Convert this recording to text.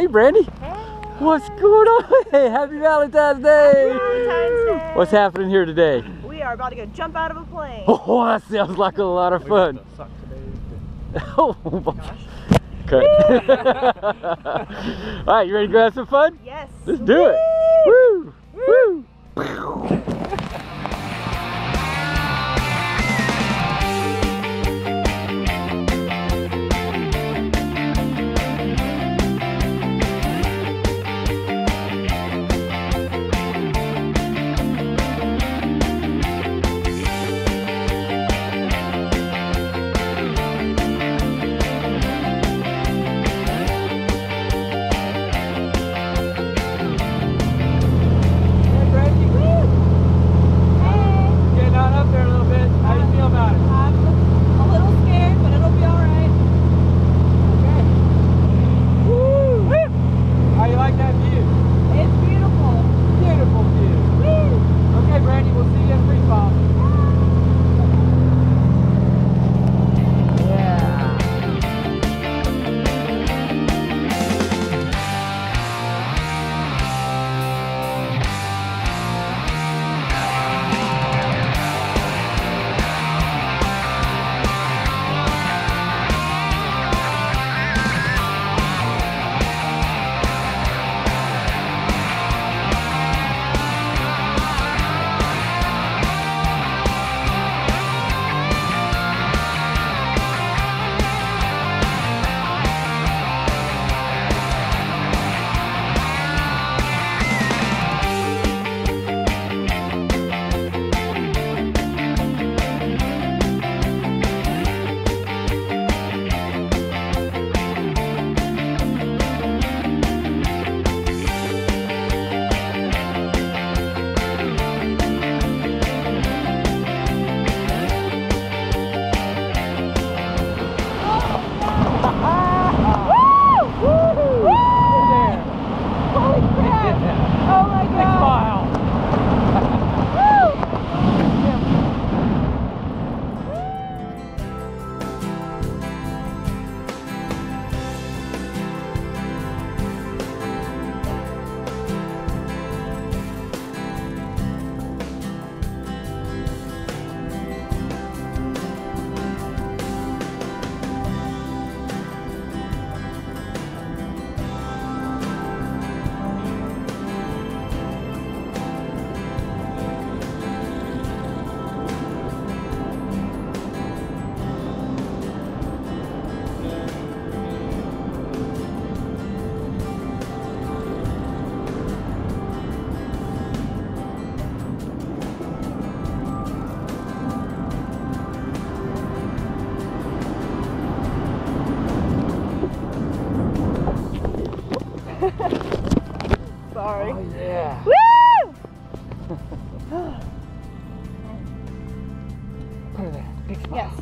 Hey, Brandi. Hey. What's going on? Hey, happy Valentine's Day. Valentine's Day. What's happening here today? We are about to go jump out of a plane. Oh, that sounds like a lot of fun. Oh, Gosh. cut. All right, you ready to go have some fun? Yes. Let's do it. Sorry. Oh, yeah. Woo! Put her there. Big smile. Yes.